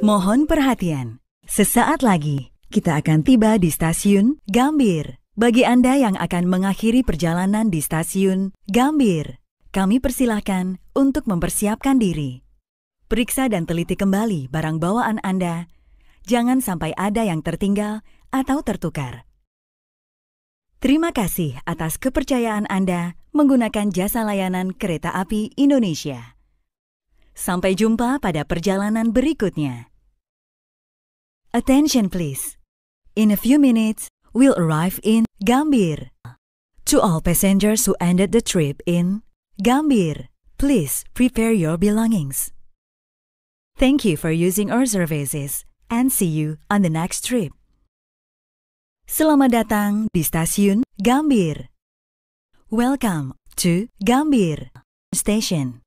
Mohon perhatian. Sesaat lagi kita akan tiba di stasiun Gambir. Bagi Anda yang akan mengakhiri perjalanan di stasiun Gambir, kami persilahkan untuk mempersiapkan diri. Periksa dan teliti kembali barang bawaan Anda. Jangan sampai ada yang tertinggal atau tertukar. Terima kasih atas kepercayaan Anda menggunakan jasa layanan kereta api Indonesia. Sampai jumpa pada perjalanan berikutnya. Attention please. In a few minutes, we'll arrive in Gambir. To all passengers who ended the trip in Gambir, please prepare your belongings. Thank you for using our services and see you on the next trip. Selamat datang di stasiun Gambir. Welcome to Gambir Station.